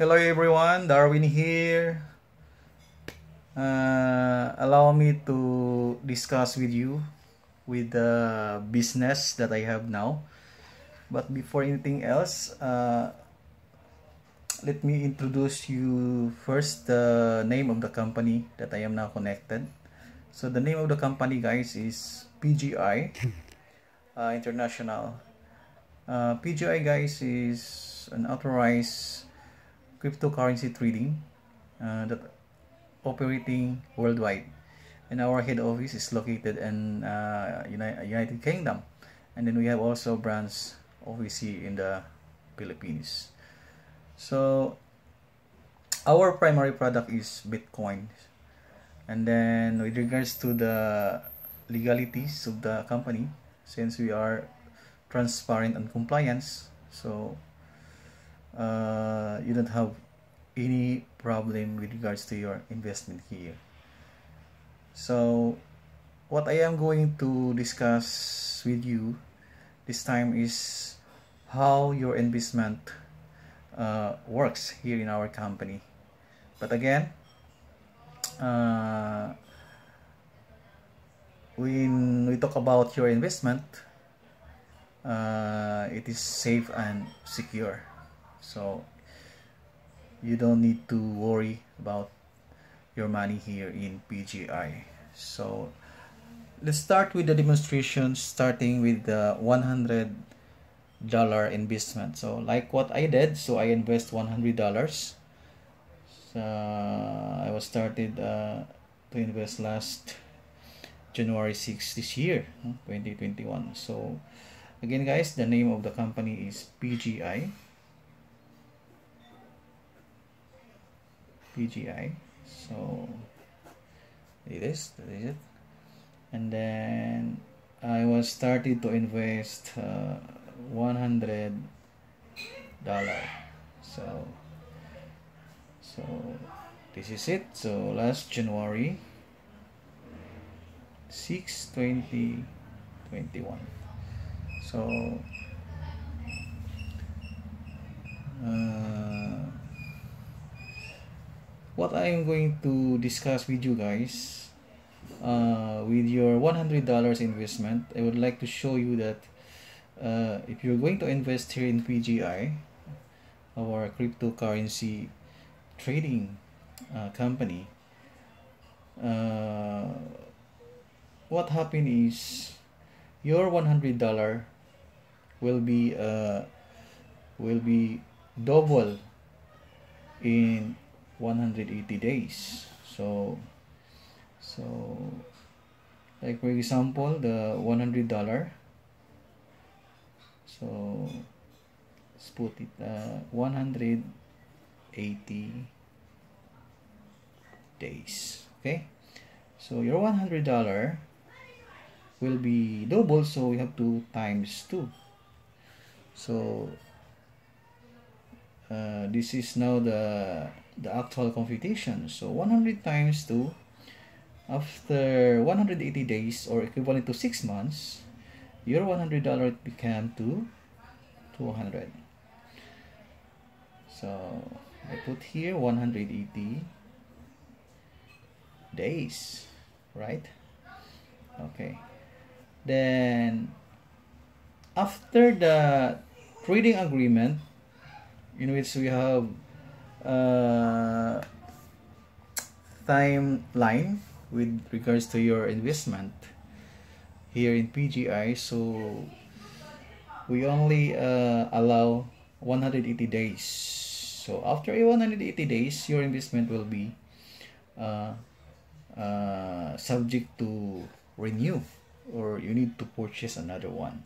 Hello everyone, Darwin here. Uh, allow me to discuss with you with the business that I have now. But before anything else, uh, let me introduce you first the name of the company that I am now connected. So the name of the company, guys, is PGI uh, International. Uh, PGI, guys, is an authorized cryptocurrency trading uh, that operating worldwide. And our head office is located in uh, United Kingdom. And then we have also branch office in the Philippines. So our primary product is Bitcoin. And then with regards to the legalities of the company, since we are transparent and compliance, so uh, you don't have any problem with regards to your investment here. So what I am going to discuss with you this time is how your investment uh, works here in our company. But again, uh, when we talk about your investment, uh, it is safe and secure. So you don't need to worry about your money here in PGI. So let's start with the demonstration starting with the 100 dollar investment. So like what I did so I invest 100 dollars. So I was started uh, to invest last January 6 this year 2021 so again guys the name of the company is PGI PGI so it is that is it. And then I was started to invest uh, 100 dollar. So so this is it. So last January 6 2021 so uh, what I am going to discuss with you guys uh, with your $100 investment I would like to show you that uh, if you're going to invest here in PGI our cryptocurrency trading uh, company uh, what happened is your $100 will be uh, will be double in 180 days. So so like for example the $100 so let's put it uh, 180 days okay? So your 100 dollar will be double so we have to times 2 so uh, this is now the the actual computation. So 100 times 2 after 180 days or equivalent to 6 months your $100 became to 200 so I put here 180 days right? Okay. Then after the trading agreement in which we have uh, timeline with regards to your investment here in PGI so we only uh, allow 180 days. So after 180 days your investment will be uh, uh, subject to renew or you need to purchase another one.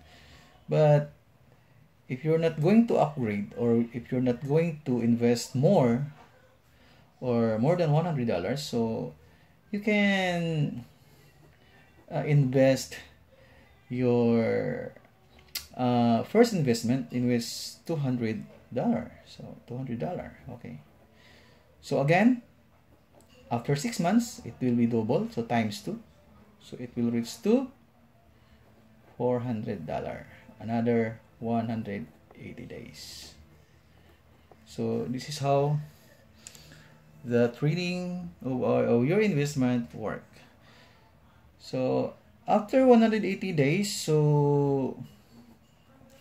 But if you're not going to upgrade or if you're not going to invest more or more than $100 so you can uh, invest your uh, first investment was $200 so $200 okay. So again after six months it will be double so times two so it will reach to $400 another 180 days. So this is how the trading of, of your investment work. So after 180 days so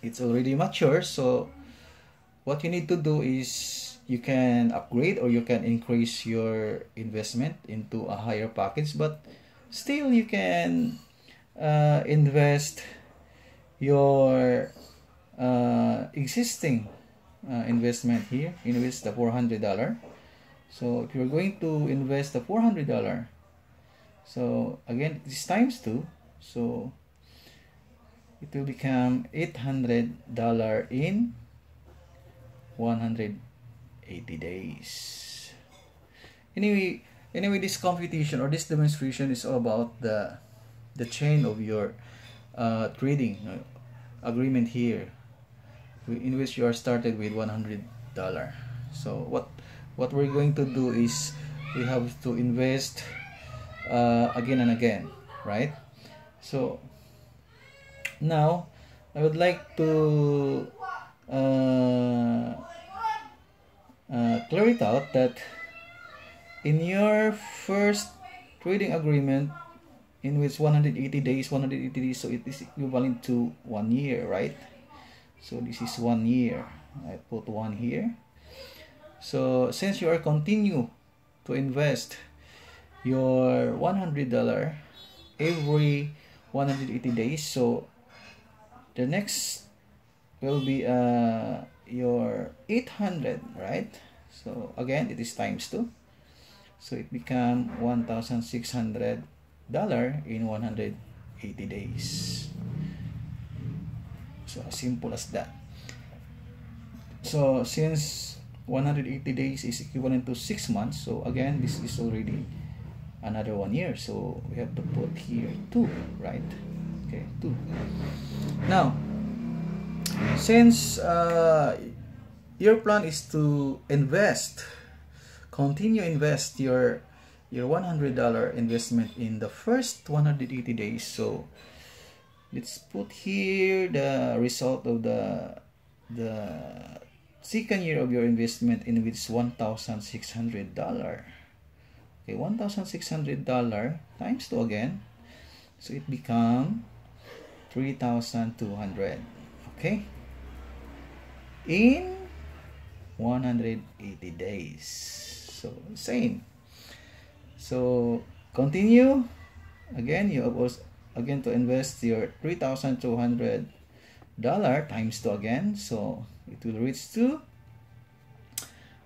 it's already mature so what you need to do is you can upgrade or you can increase your investment into a higher package but still you can uh, invest your uh, existing uh, investment here invest the $400 so if you're going to invest the $400 so again this times 2 so it will become $800 in 180 days. Anyway anyway this competition or this demonstration is all about the the chain of your uh, trading uh, agreement here in which you are started with 100 dollar. So what what we're going to do is we have to invest uh, again and again right? So now I would like to uh, uh, clear it out that in your first trading agreement in which 180 days 180 days so it is equivalent to one year right so this is one year. I put one here. So since you are continue to invest your $100 every 180 days so the next will be uh, your 800 right? So again it is times 2 so it become $1,600 in 180 days so as simple as that. So since 180 days is equivalent to 6 months so again this is already another one year. So we have to put here 2 right? Okay 2 now since uh, your plan is to invest continue invest your your $100 investment in the first 180 days so let's put here the result of the the second year of your investment in which $1,600 okay $1,600 times 2 again. So it become 3,200 okay? In 180 days. So same. So continue. Again you have also again to invest your $3,200 times 2 again so it will reach to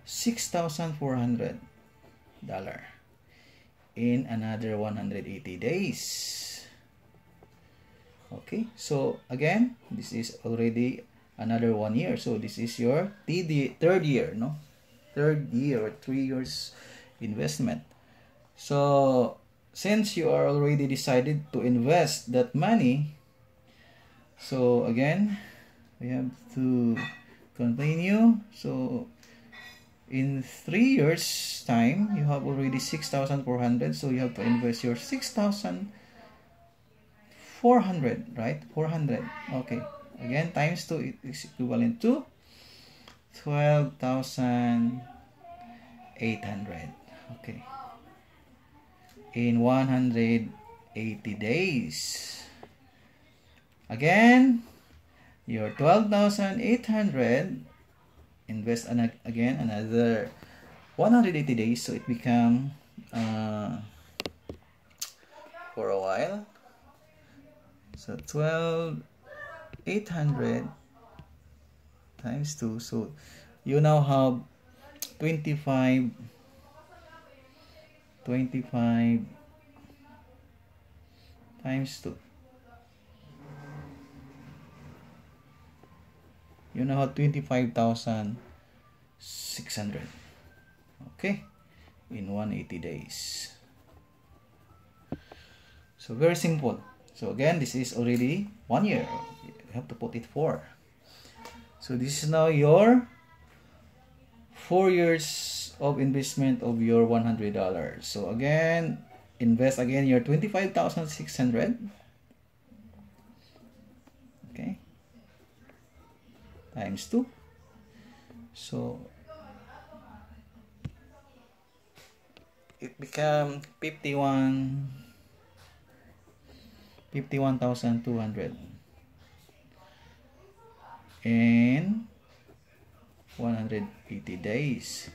$6,400 in another 180 days. Okay so again this is already another one year. So this is your third year no? Third year or three years investment. So since you are already decided to invest that money so again we have to continue. So in three years time you have already 6400 so you have to invest your 6400 right? 400 okay. Again times 2 is equivalent to 12800 okay in 180 days. Again, your 12,800 invest an again another 180 days so it become uh, for a while so 12,800 times 2 so you now have 25 25 times 2. You now have 25,600. Okay? In 180 days. So very simple. So again, this is already one year. You have to put it four. So this is now your four years of investment of your $100. So again, invest again your 25,600. Okay. Times 2. So it become 51 51,200 and 180 days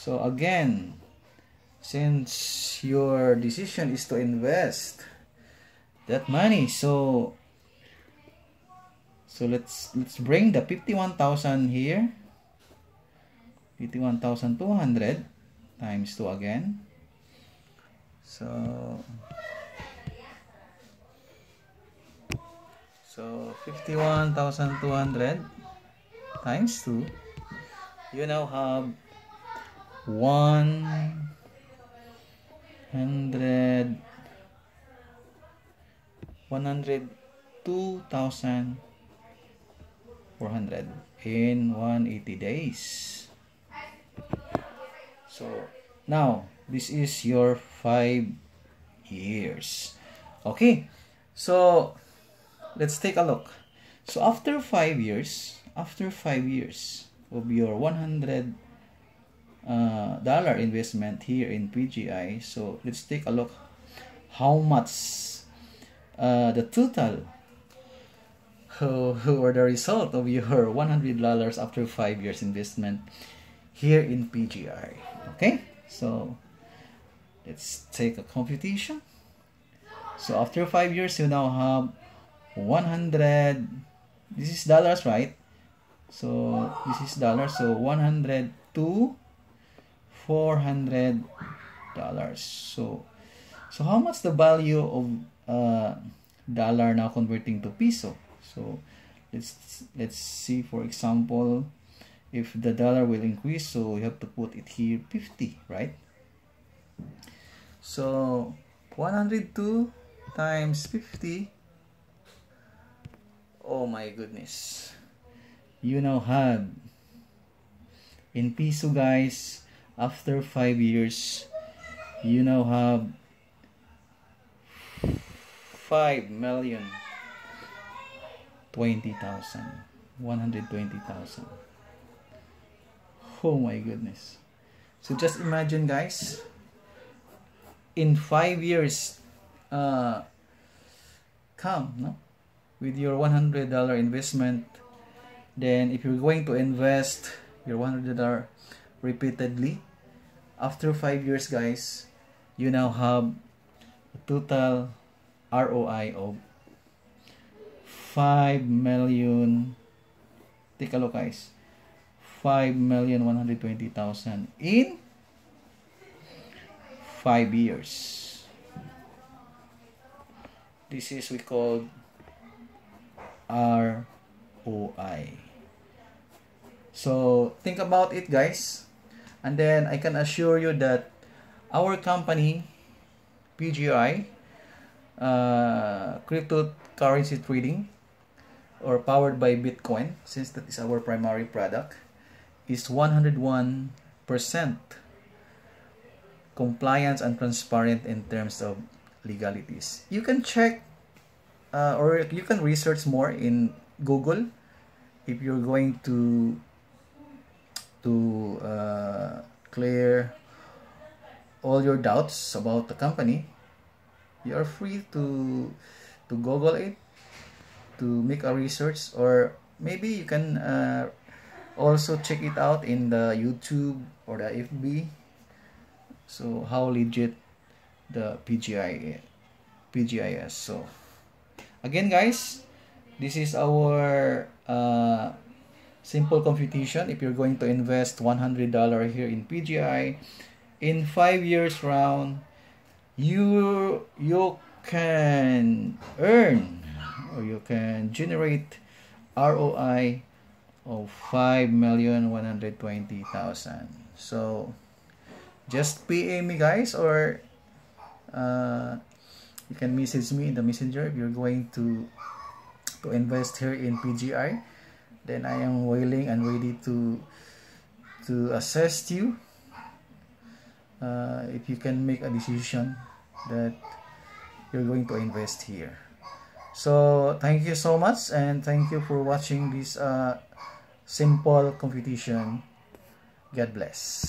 so again since your decision is to invest that money so so let's let's bring the 51,000 here. 51,200 times 2 again. So so 51,200 times 2 you now have 100 102,400 in 180 days. So now this is your five years. Okay so let's take a look. So after five years after five years of your 100 uh, dollar investment here in PGI so let's take a look how much uh, the total who, who are the result of your $100 after five years investment here in PGI okay? So let's take a computation. So after five years you now have 100 this is dollars right? So this is dollars. So 100 to 400 dollars. So so how much the value of uh, dollar now converting to peso so let's let's see for example if the dollar will increase so we have to put it here 50 right? So 102 times 50 oh my goodness. You now have in peso guys after 5 years you now have 5 million 20,000 120,000 oh my goodness. So just imagine guys in five years uh, come no? With your $100 investment then if you're going to invest your $100 repeatedly after five years guys you now have a total ROI of 5 million take a look guys 5,120,000 in 5 years. This is we call ROI. So think about it guys. And then I can assure you that our company, PGI, uh, cryptocurrency trading, or powered by Bitcoin, since that is our primary product, is 101% compliance and transparent in terms of legalities. You can check uh, or you can research more in Google if you're going to to uh, clear all your doubts about the company you're free to to google it to make a research or maybe you can uh, also check it out in the YouTube or the FB so how legit the PGI PGI is so again guys this is our uh, simple computation if you're going to invest $100 here in PGI in five years round you you can earn or you can generate ROI of 5,120,000 so just PM me guys or uh, you can message me in the messenger if you're going to to invest here in PGI then I am willing and ready to to assist you uh, if you can make a decision that you're going to invest here so thank you so much and thank you for watching this uh, simple computation. God bless.